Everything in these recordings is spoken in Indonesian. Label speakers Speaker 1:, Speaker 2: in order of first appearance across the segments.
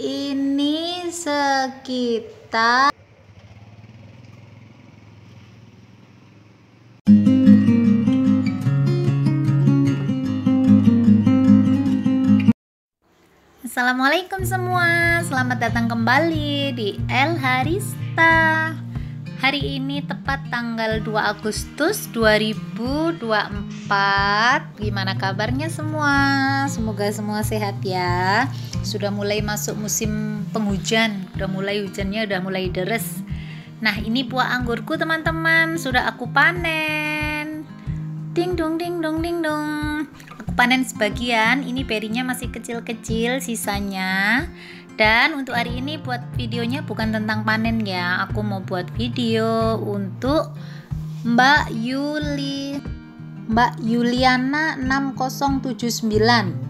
Speaker 1: ini sekitar Assalamualaikum semua, selamat datang kembali di El Harista Hari ini tepat tanggal 2 Agustus 2024 Gimana kabarnya semua? Semoga semua sehat ya. Sudah mulai masuk musim penghujan. Udah mulai hujannya udah mulai deres. Nah ini buah anggurku teman-teman. Sudah aku panen. Ding dong ding dong ding dong. Panen sebagian. Ini berinya masih kecil-kecil sisanya dan untuk hari ini buat videonya bukan tentang panen ya. Aku mau buat video untuk Mbak Yuli Mbak Yuliana 6079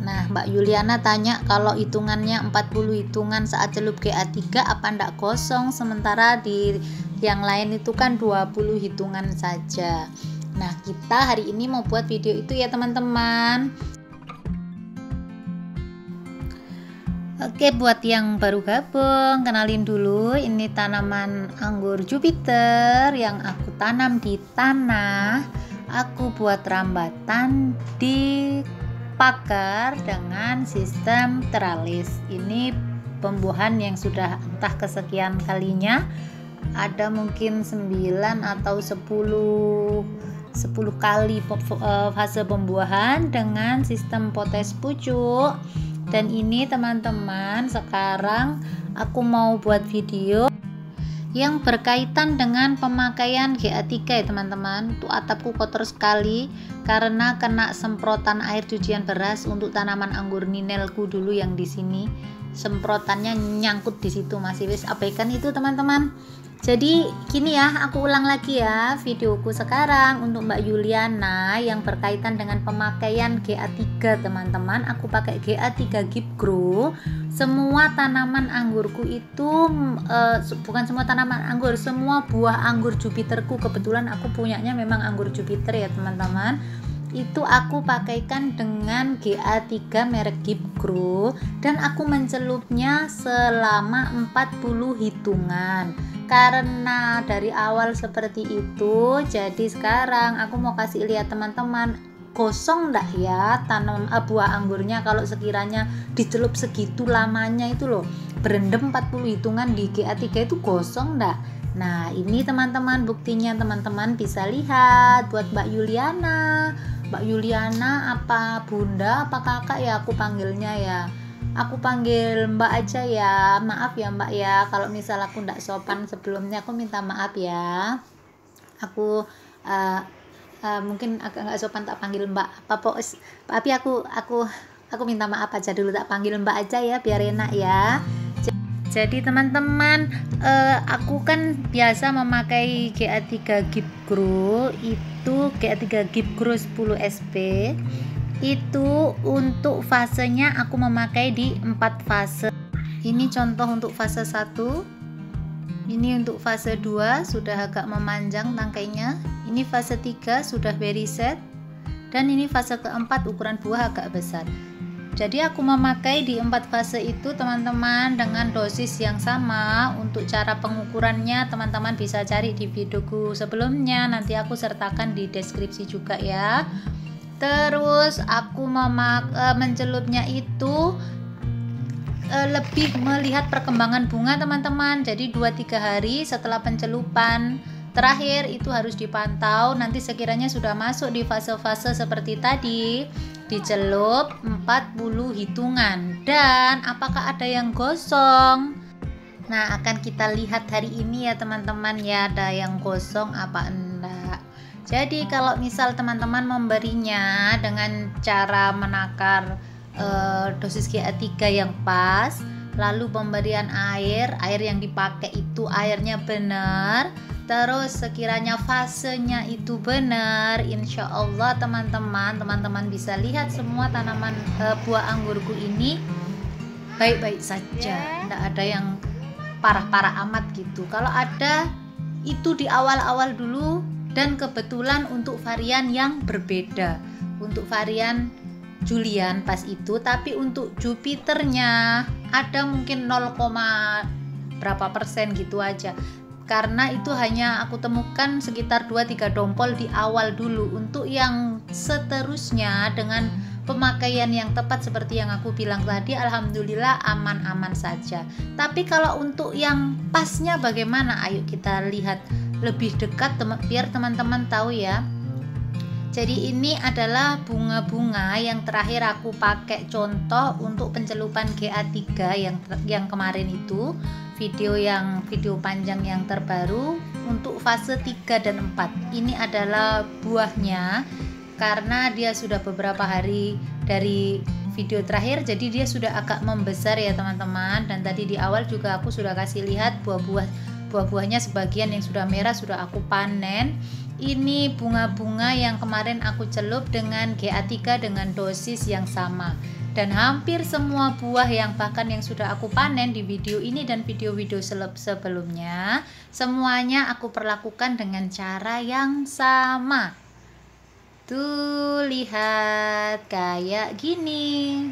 Speaker 1: Nah Mbak Yuliana tanya kalau hitungannya 40 hitungan saat celup GA3 apa ndak kosong? Sementara di yang lain itu kan 20 hitungan saja. Nah, kita hari ini mau buat video itu ya teman-teman. Oke, buat yang baru gabung, kenalin dulu ini tanaman anggur Jupiter yang aku tanam di tanah. Aku buat rambatan di pagar dengan sistem teralis. Ini pembuahan yang sudah entah kesekian kalinya. Ada mungkin 9 atau 10 10 kali eh, fase pembuahan dengan sistem potes pucuk dan ini teman-teman sekarang aku mau buat video yang berkaitan dengan pemakaian GA3 ya teman-teman. Tuh atapku kotor sekali karena kena semprotan air cucian beras untuk tanaman anggur ninelku dulu yang di sini semprotannya nyangkut di situ masih wis abaikan itu teman-teman jadi gini ya, aku ulang lagi ya videoku sekarang untuk Mbak Yuliana yang berkaitan dengan pemakaian GA3 teman-teman. Aku pakai GA3 Gip Grow. Semua tanaman anggurku itu uh, bukan semua tanaman anggur, semua buah anggur Jupiterku kebetulan aku punyanya memang anggur Jupiter ya teman-teman itu aku pakaikan dengan GA3 merek Gip Grow dan aku mencelupnya selama 40 hitungan. Karena dari awal seperti itu jadi sekarang aku mau kasih lihat teman-teman kosong ndak ya? Tanam uh, buah anggurnya kalau sekiranya dicelup segitu lamanya itu loh. Berendam 40 hitungan di GA3 itu kosong ndak? Nah ini teman-teman buktinya teman-teman bisa lihat buat Mbak Yuliana Mbak Yuliana apa bunda apa kakak ya aku panggilnya ya? Aku panggil mbak aja ya. Maaf ya mbak ya. Kalau misal aku ndak sopan sebelumnya aku minta maaf ya. Aku uh, uh, mungkin agak nggak sopan tak panggil mbak. Apa pok tapi aku aku aku minta maaf aja dulu. Tak panggil mbak aja ya biar enak ya jadi teman-teman uh, aku kan biasa memakai GA3 Gip Grow itu GA3 Gip Grow 10 SP itu untuk fasenya aku memakai di empat fase. Ini contoh untuk fase 1 ini untuk fase 2 sudah agak memanjang tangkainya. Ini fase 3 sudah very set. Dan ini fase keempat ukuran buah agak besar jadi aku memakai di empat fase itu teman-teman dengan dosis yang sama untuk cara pengukurannya teman-teman bisa cari di videoku sebelumnya. Nanti aku sertakan di deskripsi juga ya. Terus aku memak uh, mencelupnya itu uh, lebih melihat perkembangan bunga teman-teman. Jadi 2-3 hari setelah pencelupan terakhir itu harus dipantau. Nanti sekiranya sudah masuk di fase-fase seperti tadi dicelup 40 hitungan. Dan apakah ada yang gosong? Nah akan kita lihat hari ini ya teman-teman ya ada yang gosong apa enggak. Jadi kalau misal teman-teman memberinya dengan cara menakar uh, dosis GA3 yang pas, lalu pemberian air, air yang dipakai itu airnya benar, terus sekiranya fasenya itu benar, insya Allah teman-teman, teman-teman bisa lihat semua tanaman uh, buah anggurku ini baik-baik saja, tidak ada yang parah-parah amat gitu. Kalau ada itu di awal-awal dulu dan kebetulan untuk varian yang berbeda. Untuk varian Julian pas itu tapi untuk Jupiternya ada mungkin 0, berapa persen gitu aja karena itu hanya aku temukan sekitar 2-3 dompol di awal dulu untuk yang seterusnya dengan pemakaian yang tepat seperti yang aku bilang tadi alhamdulillah aman-aman saja. Tapi kalau untuk yang pasnya bagaimana? Ayo kita lihat lebih dekat biar teman-teman tahu ya jadi ini adalah bunga-bunga yang terakhir aku pakai contoh untuk pencelupan GA3 yang yang kemarin itu. Video yang video panjang yang terbaru untuk fase 3 dan 4 ini adalah buahnya karena dia sudah beberapa hari dari video terakhir jadi dia sudah agak membesar ya teman-teman. Dan tadi di awal juga aku sudah kasih lihat buah-buah buah-buahnya sebagian yang sudah merah sudah aku panen ini bunga-bunga yang kemarin aku celup dengan GA3 dengan dosis yang sama. Dan hampir semua buah yang bahkan yang sudah aku panen di video ini dan video-video sebelumnya semuanya aku perlakukan dengan cara yang sama. Tuh lihat kayak gini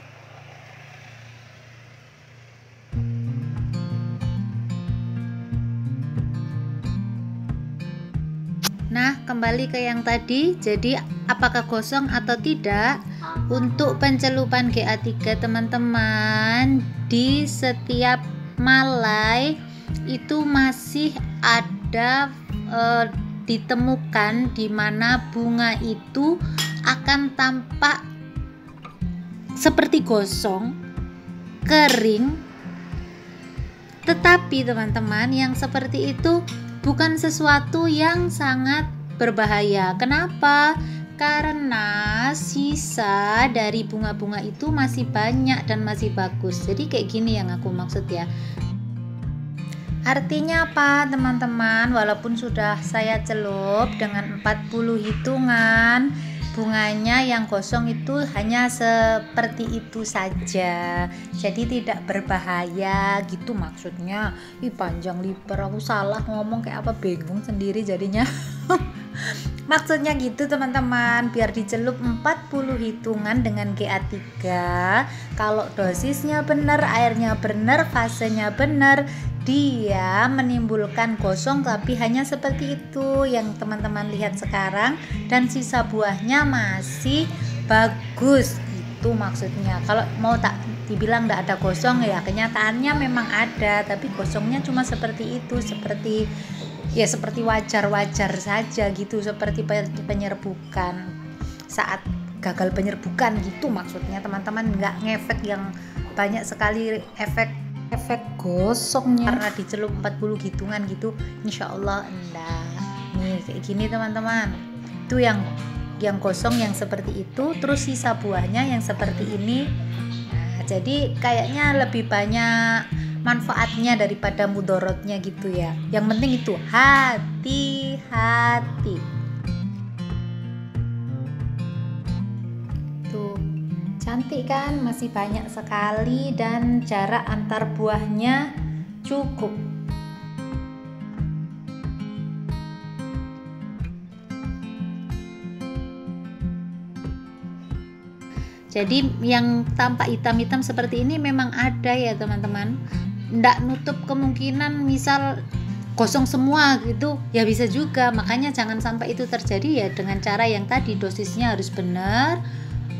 Speaker 1: Nah, kembali ke yang tadi, jadi apakah gosong atau tidak? Untuk pencelupan GA3 teman-teman di setiap malai itu masih ada e, ditemukan di mana bunga itu akan tampak seperti gosong, kering. Tetapi teman-teman yang seperti itu bukan sesuatu yang sangat berbahaya. Kenapa? Karena sisa dari bunga-bunga itu masih banyak dan masih bagus. Jadi kayak gini yang aku maksud ya. Artinya apa teman-teman? Walaupun sudah saya celup dengan 40 hitungan, bunganya yang gosong itu hanya seperti itu saja jadi tidak berbahaya gitu maksudnya ih panjang lebar aku salah ngomong kayak apa bingung sendiri jadinya maksudnya gitu teman-teman. Biar dicelup 40 hitungan dengan GA3 kalau dosisnya benar airnya benar fasenya benar dia menimbulkan gosong tapi hanya seperti itu yang teman-teman lihat sekarang. Dan sisa buahnya masih bagus. Itu maksudnya. Kalau mau tak dibilang tidak ada gosong ya kenyataannya memang ada tapi gosongnya cuma seperti itu seperti ya seperti wajar-wajar saja gitu seperti penyerbukan. Saat gagal penyerbukan gitu maksudnya teman-teman nggak ngefek yang banyak sekali efek efek gosongnya. Karena dicelup 40 hitungan gitu insya Allah enggak. Nih kayak gini teman-teman. Itu yang yang kosong yang seperti itu terus sisa buahnya yang seperti ini jadi kayaknya lebih banyak manfaatnya daripada mudorotnya gitu ya. Yang penting itu hati-hati cantik kan? Masih banyak sekali dan jarak antar buahnya cukup jadi yang tampak hitam-hitam seperti ini memang ada ya teman-teman. Ndak nutup kemungkinan misal kosong semua gitu ya bisa juga. Makanya jangan sampai itu terjadi ya dengan cara yang tadi dosisnya harus benar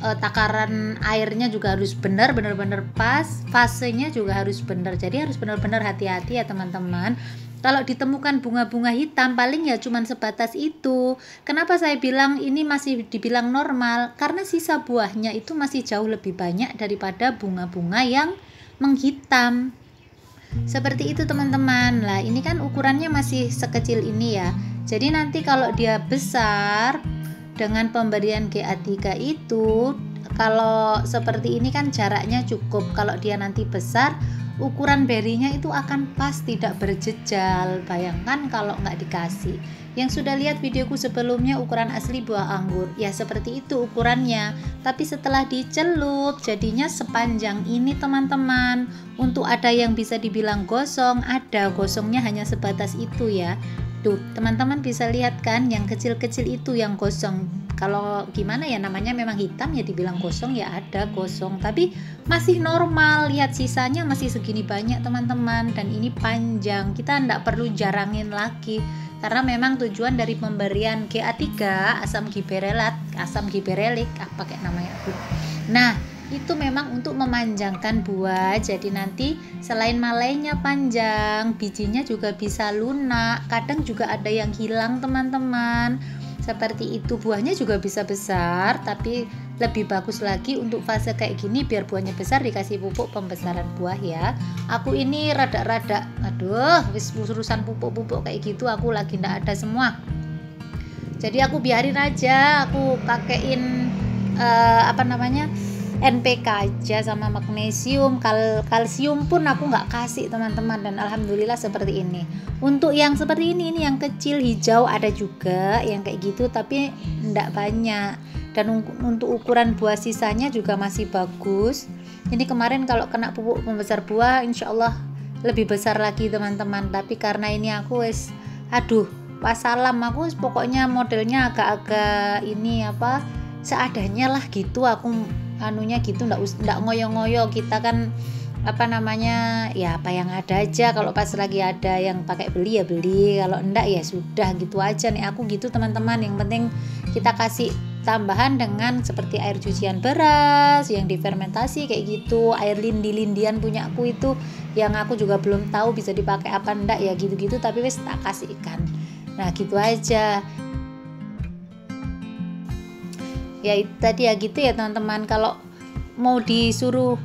Speaker 1: uh, takaran airnya juga harus benar benar-benar pas fasenya juga harus benar. Jadi harus benar-benar hati-hati ya teman-teman kalau ditemukan bunga-bunga hitam paling ya cuman sebatas itu. Kenapa saya bilang ini masih dibilang normal? Karena sisa buahnya itu masih jauh lebih banyak daripada bunga-bunga yang menghitam. Seperti itu teman-teman. Lah ini kan ukurannya masih sekecil ini ya. Jadi nanti kalau dia besar dengan pemberian GA3 itu kalau seperti ini kan jaraknya cukup. Kalau dia nanti besar ukuran berinya itu akan pas tidak berjejal. Bayangkan kalau nggak dikasih. Yang sudah lihat videoku sebelumnya ukuran asli buah anggur. Ya seperti itu ukurannya. Tapi setelah dicelup jadinya sepanjang ini teman-teman. Untuk ada yang bisa dibilang gosong ada gosongnya hanya sebatas itu ya Tuh, teman-teman bisa lihat kan yang kecil-kecil itu yang gosong. kalau gimana ya namanya memang hitam ya dibilang gosong ya ada gosong tapi masih normal lihat sisanya masih segini banyak teman-teman. Dan ini panjang kita tidak perlu jarangin lagi. Karena memang tujuan dari pemberian GA3 asam giberelat asam giberelik apa kayak namanya nah itu memang untuk memanjangkan buah. Jadi nanti selain malainya panjang bijinya juga bisa lunak. Kadang juga ada yang hilang teman-teman. Seperti itu. Buahnya juga bisa besar tapi lebih bagus lagi untuk fase kayak gini biar buahnya besar dikasih pupuk pembesaran buah ya. Aku ini rada-rada aduh wis urusan pupuk-pupuk kayak gitu aku lagi ndak ada semua. Jadi aku biarin aja aku pakein uh, apa namanya NPK aja sama magnesium kal kalsium pun aku nggak kasih teman-teman. Dan alhamdulillah seperti ini. Untuk yang seperti ini ini yang kecil hijau ada juga yang kayak gitu tapi ndak banyak. Dan untuk ukuran buah sisanya juga masih bagus. Ini kemarin kalau kena pupuk pembesar buah insya Allah lebih besar lagi teman-teman. Tapi karena ini aku wes aduh pas salam aku pokoknya modelnya agak-agak ini apa seadanya lah gitu. Aku anunya gitu ndak ndak ngoyo-ngoyo. Kita kan apa namanya ya apa yang ada aja. Kalau pas lagi ada yang pakai beli ya beli. Kalau enggak ya sudah gitu aja. Nih aku gitu teman-teman. Yang penting kita kasih tambahan dengan seperti air cucian beras yang difermentasi kayak gitu. Air lindi-lindian punya aku itu yang aku juga belum tahu bisa dipakai apa enggak ya gitu-gitu. Tapi wes tak kasih ikan. Nah gitu aja ya tadi ya gitu ya teman-teman. Kalau mau disuruh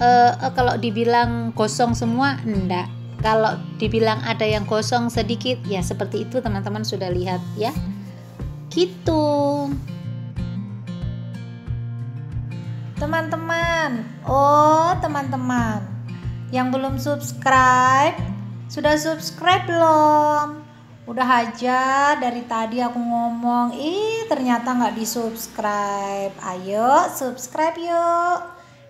Speaker 1: uh, uh, kalau dibilang kosong semua enggak. Kalau dibilang ada yang kosong sedikit ya seperti itu teman-teman sudah lihat ya. Gitu. Teman-teman. Oh teman-teman. Yang belum subscribe sudah subscribe belum udah aja dari tadi aku ngomong ih ternyata nggak di subscribe ayo subscribe yuk.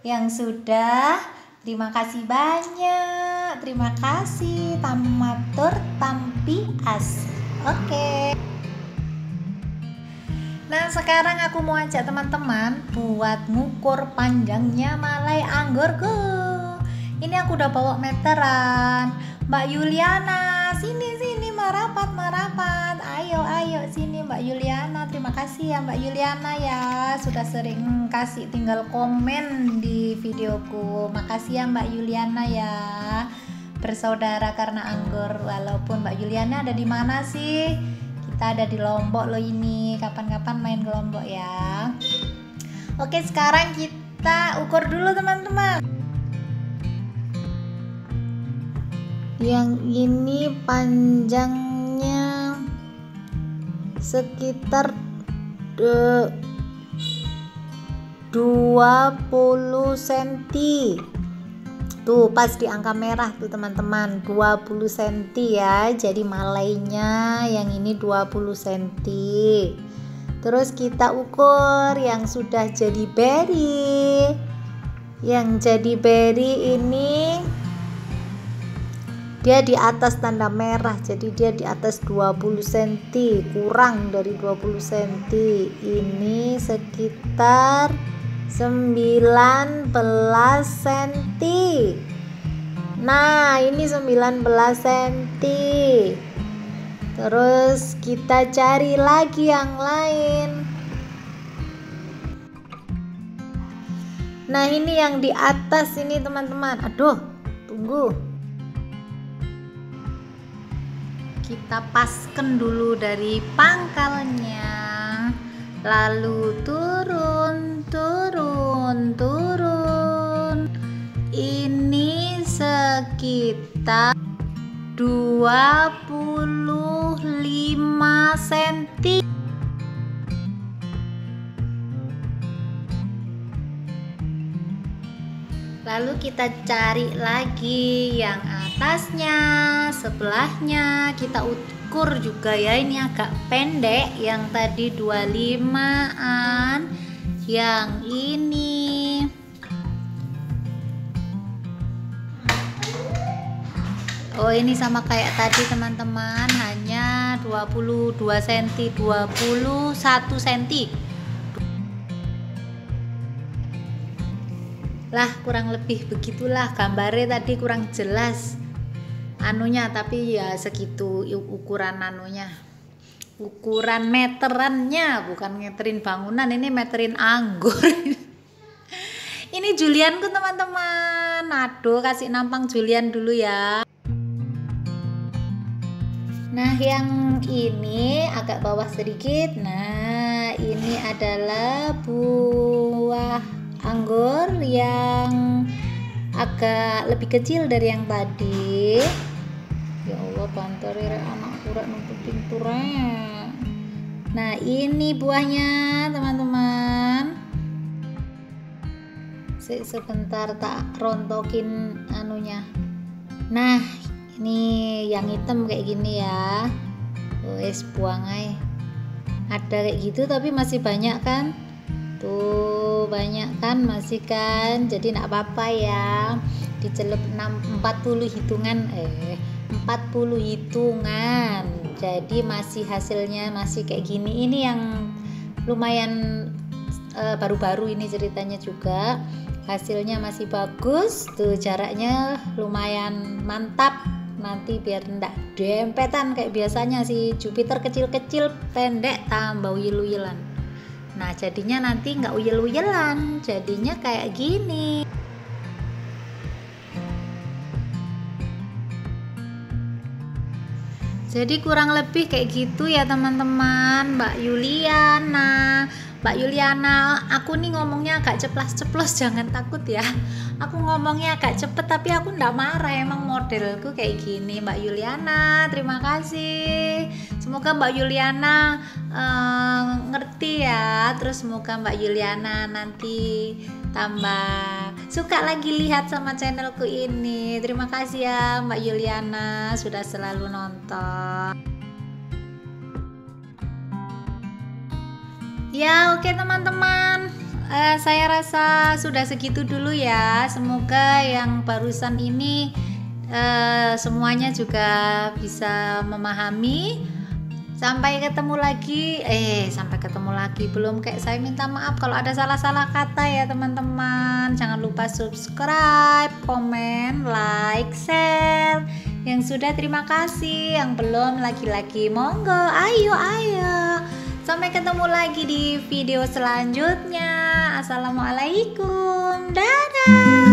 Speaker 1: Yang sudah terima kasih banyak. Terima kasih tamatur tampi as. Oke. Okay. Nah sekarang aku mau ajak teman-teman buat ngukur panjangnya malai anggurku. Ini aku udah bawa meteran. Mbak Yuliana sini sini merapat merapat ayo ayo sini Mbak Yuliana. Terima kasih ya Mbak Yuliana ya sudah sering kasih tinggal komen di videoku. Makasih ya Mbak Yuliana ya bersaudara karena anggur. Walaupun Mbak Yuliana ada di mana sih? Kita ada di Lombok loh ini. Kapan-kapan main ke Lombok ya. Oke sekarang kita ukur dulu teman-teman. Yang ini panjangnya sekitar de 20 cm tuh pas di angka merah tuh teman-teman. 20 cm ya. Jadi malainya yang ini 20 cm terus kita ukur yang sudah jadi berry. Yang jadi berry ini dia di atas tanda merah jadi dia di atas 20 cm kurang dari 20 cm ini sekitar 19 cm nah ini 19 cm terus kita cari lagi yang lain. Nah ini yang di atas ini teman-teman. Aduh tunggu kita paskan dulu dari pangkalnya. Lalu turun turun turun. Ini sekitar 25 cm lalu kita cari lagi yang atasnya sebelahnya. Kita ukur juga ya ini agak pendek. Yang tadi 25an yang ini. Oh ini sama kayak tadi teman-teman. Hanya 22 cm 21 cm lah kurang lebih begitulah gambarnya tadi kurang jelas. Anunya tapi ya segitu ukuran anunya. Ukuran meterannya bukan meterin bangunan ini meterin anggur. Ini Julianku teman-teman. Aduh kasih nampang Julian dulu ya. Nah yang ini agak bawah sedikit. Nah ini adalah buah anggur yang agak lebih kecil dari yang tadi. Ya Allah bantar ya anak kurang nutup pinturnya nah ini buahnya teman-teman. Se sebentar tak rontokin anunya. Nah ini yang hitam kayak gini ya. Wes buang aja ada kayak gitu tapi masih banyak kan tuh banyak kan masih kan? Jadi nak apa-apa ya. Dicelup 6 40 hitungan eh 40 hitungan. Jadi masih hasilnya masih kayak gini. Ini yang lumayan eh, baru-baru uh, ini ceritanya juga. Hasilnya masih bagus. Tuh jaraknya lumayan mantap. Nanti biar ndak dempetan kayak biasanya si Jupiter kecil-kecil pendek tambah uyil-uyilan Nah jadinya nanti nggak uyel-uyelan, jadinya kayak gini. Jadi kurang lebih kayak gitu ya teman-teman. Mbak Yuliana Mbak Yuliana aku nih ngomongnya agak ceplas-ceplos jangan takut ya. Aku ngomongnya agak cepet tapi aku ndak marah. Emang modelku kayak gini Mbak Yuliana. Terima kasih. Semoga Mbak Yuliana uh, ngerti ya. Terus semoga Mbak Yuliana nanti tambah suka lagi lihat sama channelku ini. Terima kasih ya Mbak Yuliana sudah selalu nonton ya oke okay, teman-teman uh, saya rasa sudah segitu dulu ya. Semoga yang barusan ini uh, semuanya juga bisa memahami. Sampai ketemu lagi, eh sampai ketemu lagi belum kayak saya minta maaf kalau ada salah-salah kata ya teman-teman. Jangan lupa subscribe, komen, like, share. Yang sudah terima kasih, yang belum lagi-lagi monggo, ayo ayo. Sampai ketemu lagi di video selanjutnya. Assalamualaikum. Dadah.